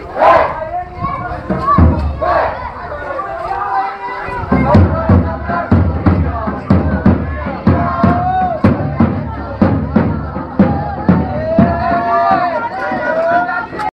Vai!